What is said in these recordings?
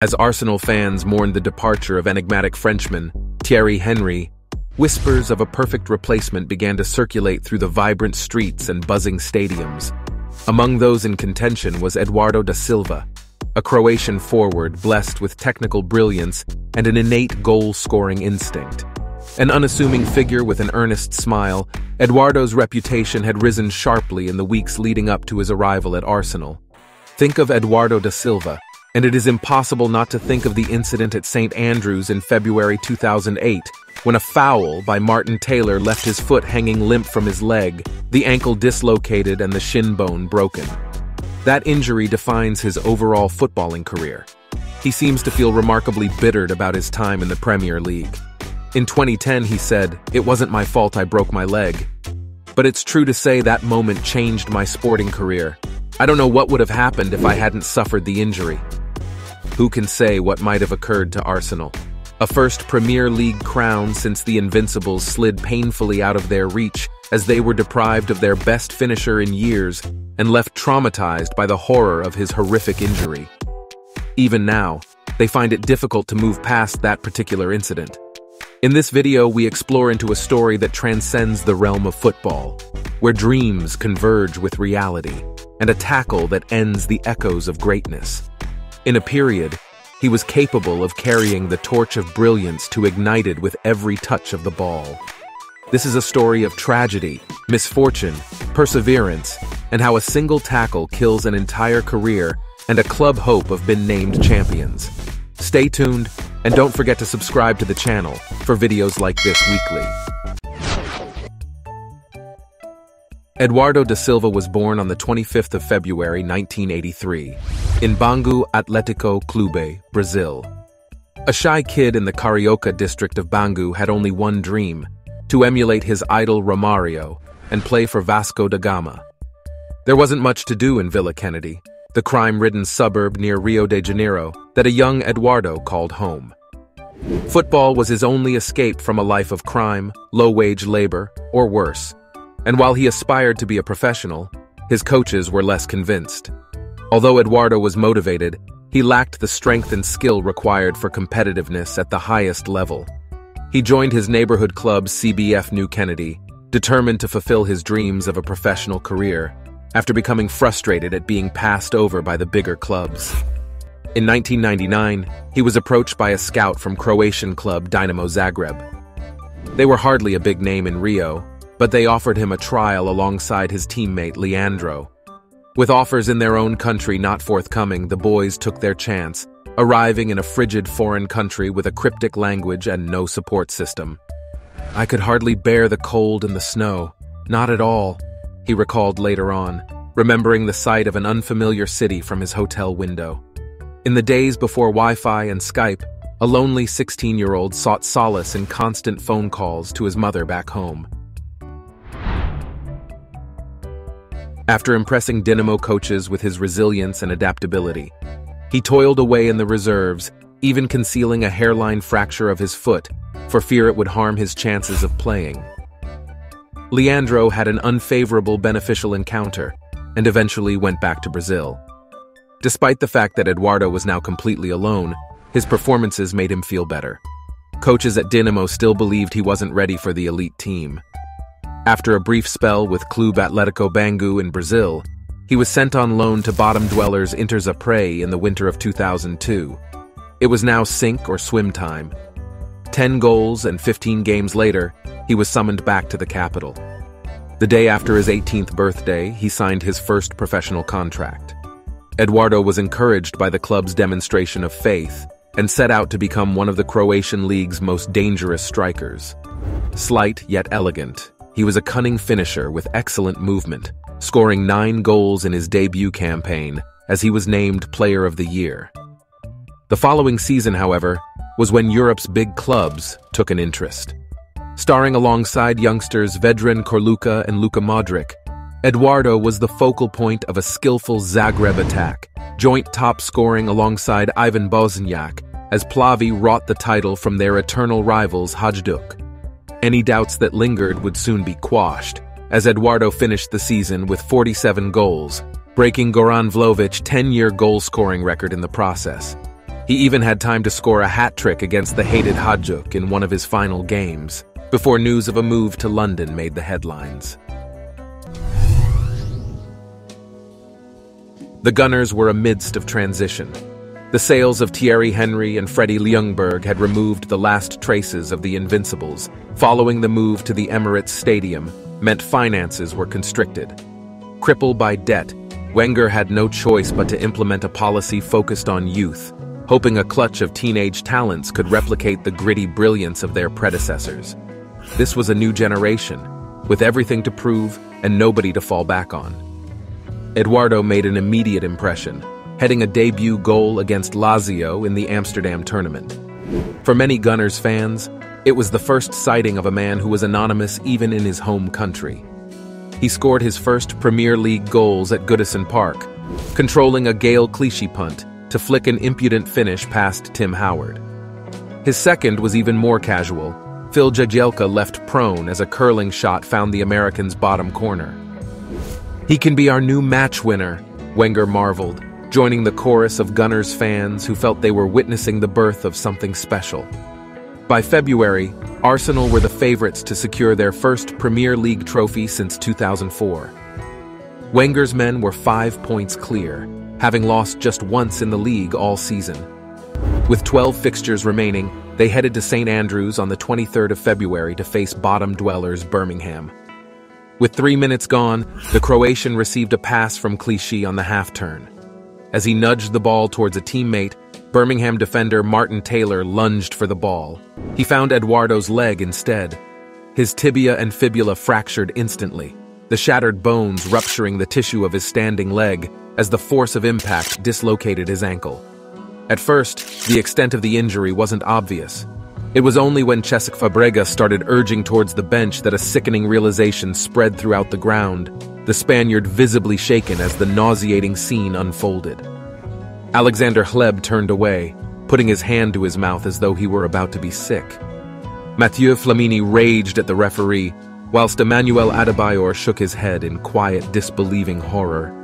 As Arsenal fans mourned the departure of enigmatic Frenchman Thierry Henry, whispers of a perfect replacement began to circulate through the vibrant streets and buzzing stadiums. Among those in contention was Eduardo da Silva, a Croatian forward blessed with technical brilliance and an innate goal-scoring instinct. An unassuming figure with an earnest smile, Eduardo's reputation had risen sharply in the weeks leading up to his arrival at Arsenal. Think of Eduardo da Silva, and it is impossible not to think of the incident at St. Andrews in February 2008, when a foul by Martin Taylor left his foot hanging limp from his leg, the ankle dislocated and the shin bone broken. That injury defines his overall footballing career. He seems to feel remarkably bittered about his time in the Premier League. In 2010, he said, It wasn't my fault I broke my leg. But it's true to say that moment changed my sporting career. I don't know what would have happened if I hadn't suffered the injury. Who can say what might have occurred to Arsenal? A first Premier League crown since the Invincibles slid painfully out of their reach as they were deprived of their best finisher in years and left traumatized by the horror of his horrific injury. Even now, they find it difficult to move past that particular incident. In this video, we explore into a story that transcends the realm of football, where dreams converge with reality, and a tackle that ends the echoes of greatness. In a period, he was capable of carrying the torch of brilliance to ignite it with every touch of the ball. This is a story of tragedy, misfortune, perseverance, and how a single tackle kills an entire career and a club hope of being named champions. Stay tuned, and don't forget to subscribe to the channel for videos like this weekly. Eduardo da Silva was born on the 25th of February 1983 in Bangu Atletico Clube, Brazil. A shy kid in the Carioca district of Bangu had only one dream, to emulate his idol Romario and play for Vasco da Gama. There wasn't much to do in Vila Kennedy, the crime-ridden suburb near Rio de Janeiro that a young Eduardo called home. Football was his only escape from a life of crime, low-wage labor, or worse and while he aspired to be a professional, his coaches were less convinced. Although Eduardo was motivated, he lacked the strength and skill required for competitiveness at the highest level. He joined his neighborhood club CBF New Kennedy, determined to fulfill his dreams of a professional career, after becoming frustrated at being passed over by the bigger clubs. In 1999, he was approached by a scout from Croatian club Dinamo Zagreb. They were hardly a big name in Rio, but they offered him a trial alongside his teammate Leandro. With offers in their own country not forthcoming, the boys took their chance, arriving in a frigid foreign country with a cryptic language and no support system. I could hardly bear the cold and the snow. Not at all, he recalled later on, remembering the sight of an unfamiliar city from his hotel window. In the days before Wi-Fi and Skype, a lonely 16-year-old sought solace in constant phone calls to his mother back home. After impressing Dinamo coaches with his resilience and adaptability, he toiled away in the reserves, even concealing a hairline fracture of his foot for fear it would harm his chances of playing. Leandro had an unfavorable beneficial encounter and eventually went back to Brazil. Despite the fact that Eduardo was now completely alone, his performances made him feel better. Coaches at Dinamo still believed he wasn't ready for the elite team, after a brief spell with Clube Atletico Bangu in Brazil, he was sent on loan to bottom dwellers Inter Zaprešić in the winter of 2002. It was now sink or swim time. 10 goals and 15 games later, he was summoned back to the capital. The day after his 18th birthday, he signed his first professional contract. Eduardo was encouraged by the club's demonstration of faith and set out to become one of the Croatian league's most dangerous strikers. Slight yet elegant, he was a cunning finisher with excellent movement, scoring nine goals in his debut campaign as he was named Player of the Year. The following season, however, was when Europe's big clubs took an interest. Starring alongside youngsters Vedran Ćorluka and Luka Modric, Eduardo was the focal point of a skillful Zagreb attack, joint top scoring alongside Ivan Bošnjak as Plavi wrought the title from their eternal rivals Hajduk. Any doubts that lingered would soon be quashed, as Eduardo finished the season with 47 goals, breaking Goran Vlaović's 10-year goal-scoring record in the process. He even had time to score a hat trick against the hated Hajduk in one of his final games, before news of a move to London made the headlines. The Gunners were amidst of transition. The sales of Thierry Henry and Freddie Ljungberg had removed the last traces of the Invincibles, following the move to the Emirates Stadium, meant finances were constricted. Crippled by debt, Wenger had no choice but to implement a policy focused on youth, hoping a clutch of teenage talents could replicate the gritty brilliance of their predecessors. This was a new generation, with everything to prove and nobody to fall back on. Eduardo made an immediate impression, heading a debut goal against Lazio in the Amsterdam tournament. For many Gunners fans, it was the first sighting of a man who was anonymous even in his home country. He scored his first Premier League goals at Goodison Park, controlling a Gael Clichy punt to flick an impudent finish past Tim Howard. His second was even more casual. Phil Jagielka left prone as a curling shot found the American's bottom corner. He can be our new match winner, Wenger marveled, joining the chorus of Gunners fans who felt they were witnessing the birth of something special. By February, Arsenal were the favorites to secure their first Premier League trophy since 2004. Wenger's men were five points clear, having lost just once in the league all season. With 12 fixtures remaining, they headed to St Andrews on the 23rd of February to face bottom dwellers Birmingham. With three minutes gone, the Croatian received a pass from Clichy on the half-turn. As he nudged the ball towards a teammate, Birmingham defender Martin Taylor lunged for the ball. He found Eduardo's leg instead. His tibia and fibula fractured instantly, the shattered bones rupturing the tissue of his standing leg as the force of impact dislocated his ankle. At first, the extent of the injury wasn't obvious. It was only when Cesc Fabregas started urging towards the bench that a sickening realization spread throughout the ground, the Spaniard visibly shaken as the nauseating scene unfolded. Alexander Hleb turned away, putting his hand to his mouth as though he were about to be sick. Mathieu Flamini raged at the referee, whilst Emmanuel Adebayor shook his head in quiet, disbelieving horror.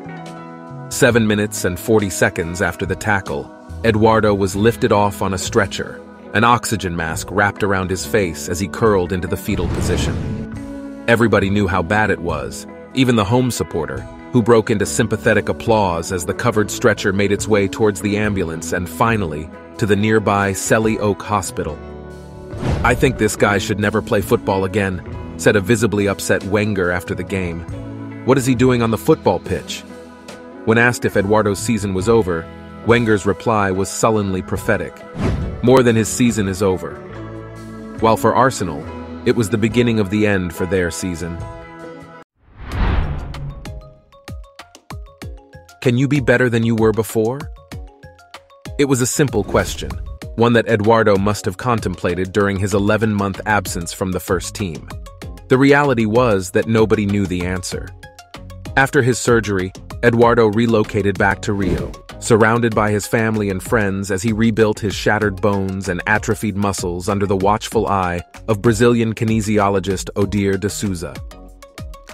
Seven minutes and 40 seconds after the tackle, Eduardo was lifted off on a stretcher, an oxygen mask wrapped around his face as he curled into the fetal position. Everybody knew how bad it was, even the home supporter, who broke into sympathetic applause as the covered stretcher made its way towards the ambulance and finally to the nearby Selly Oak Hospital. I think this guy should never play football again, said a visibly upset Wenger after the game. What is he doing on the football pitch? When asked if Eduardo's season was over, Wenger's reply was sullenly prophetic. More than his season is over. While for Arsenal, it was the beginning of the end for their season. Can you be better than you were before? It was a simple question, one that Eduardo must have contemplated during his 11-month absence from the first team. The reality was that nobody knew the answer. After his surgery, Eduardo relocated back to Rio, surrounded by his family and friends as he rebuilt his shattered bones and atrophied muscles under the watchful eye of Brazilian kinesiologist Odir de Souza.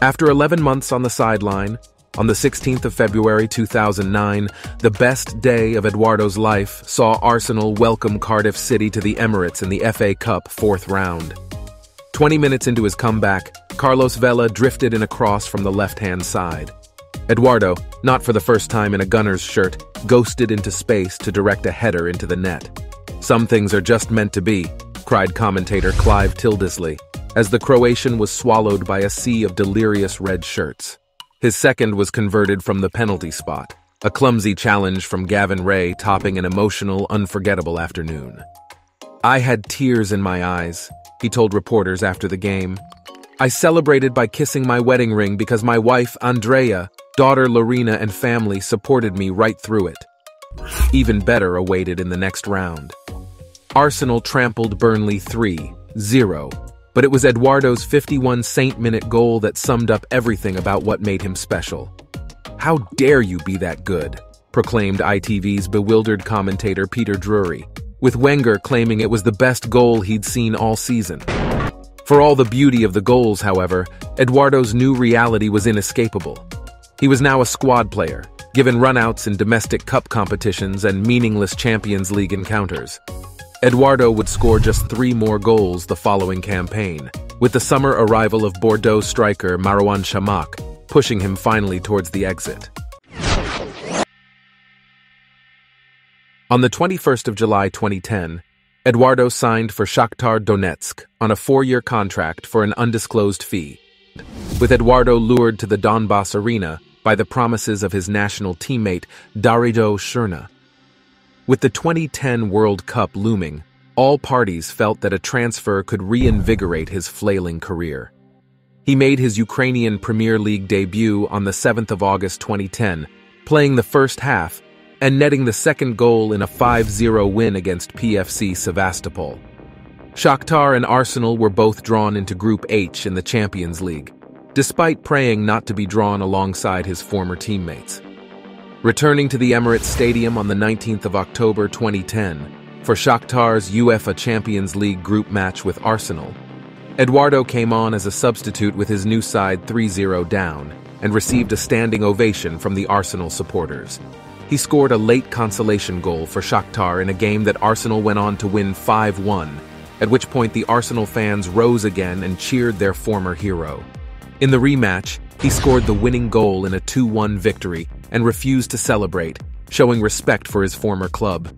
After 11 months on the sideline, on the 16th of February 2009, the best day of Eduardo's life saw Arsenal welcome Cardiff City to the Emirates in the FA Cup fourth round. 20 minutes into his comeback, Carlos Vela drifted in a cross from the left-hand side. Eduardo, not for the first time in a gunner's shirt, ghosted into space to direct a header into the net. Some things are just meant to be, cried commentator Clive Tildesley, as the Croatian was swallowed by a sea of delirious red shirts. His second was converted from the penalty spot, a clumsy challenge from Gavin Rae topping an emotional, unforgettable afternoon. I had tears in my eyes, he told reporters after the game. I celebrated by kissing my wedding ring because my wife, Andrea, Daughter Lorena and family supported me right through it. Even better awaited in the next round. Arsenal trampled Burnley 3-0, but it was Eduardo's 51 Saint-minute goal that summed up everything about what made him special. How dare you be that good, proclaimed ITV's bewildered commentator Peter Drury, with Wenger claiming it was the best goal he'd seen all season. For all the beauty of the goals, however, Eduardo's new reality was inescapable. He was now a squad player, given runouts in domestic cup competitions and meaningless Champions League encounters. Eduardo would score just three more goals the following campaign, with the summer arrival of Bordeaux striker Marouane Chamakh pushing him finally towards the exit. On the 21st of July 2010, Eduardo signed for Shakhtar Donetsk on a four-year contract for an undisclosed fee, with Eduardo lured to the Donbass arena by the promises of his national teammate Dario Srna. With the 2010 World Cup looming, all parties felt that a transfer could reinvigorate his flailing career. He made his Ukrainian Premier League debut on the 7th of August 2010, playing the first half and netting the second goal in a 5-0 win against PFC Sevastopol. Shakhtar and Arsenal were both drawn into Group H in the Champions League, despite praying not to be drawn alongside his former teammates. Returning to the Emirates Stadium on the 19th of October 2010 for Shakhtar's UEFA Champions League group match with Arsenal, Eduardo came on as a substitute with his new side 3-0 down and received a standing ovation from the Arsenal supporters. He scored a late consolation goal for Shakhtar in a game that Arsenal went on to win 5-1, at which point the Arsenal fans rose again and cheered their former hero. In the rematch, he scored the winning goal in a 2-1 victory and refused to celebrate, showing respect for his former club.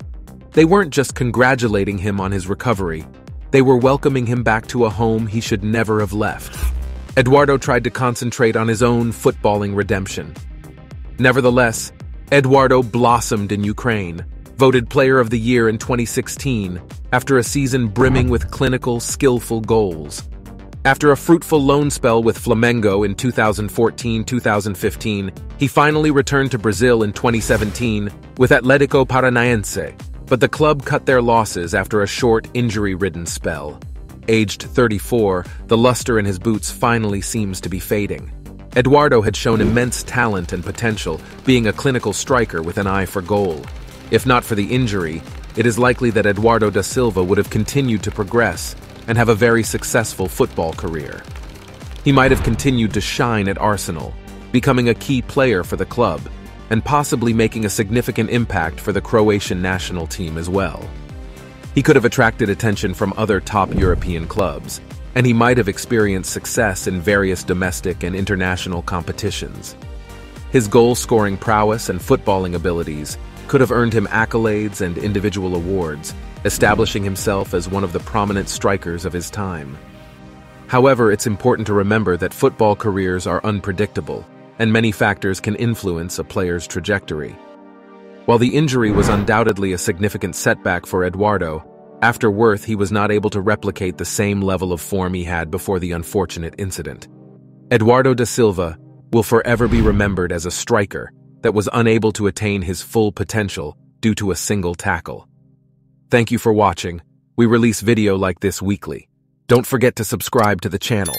They weren't just congratulating him on his recovery, they were welcoming him back to a home he should never have left. Eduardo tried to concentrate on his own footballing redemption. Nevertheless, Eduardo blossomed in Ukraine, voted Player of the Year in 2016 after a season brimming with clinical, skillful goals. After a fruitful loan spell with Flamengo in 2014-2015, he finally returned to Brazil in 2017 with Atletico Paranaense, but the club cut their losses after a short, injury-ridden spell. Aged 34, the luster in his boots finally seems to be fading. Eduardo had shown immense talent and potential, being a clinical striker with an eye for goal. If not for the injury, it is likely that Eduardo da Silva would have continued to progress and have a very successful football career. He might have continued to shine at Arsenal, becoming a key player for the club, and possibly making a significant impact for the Croatian national team as well. He could have attracted attention from other top European clubs, and he might have experienced success in various domestic and international competitions. His goal-scoring prowess and footballing abilities could have earned him accolades and individual awards, establishing himself as one of the prominent strikers of his time. However, it's important to remember that football careers are unpredictable, and many factors can influence a player's trajectory. While the injury was undoubtedly a significant setback for Eduardo, after Worth, he was not able to replicate the same level of form he had before the unfortunate incident. Eduardo da Silva will forever be remembered as a striker that was unable to attain his full potential due to a single tackle. Thank you for watching. We release video like this weekly. Don't forget to subscribe to the channel.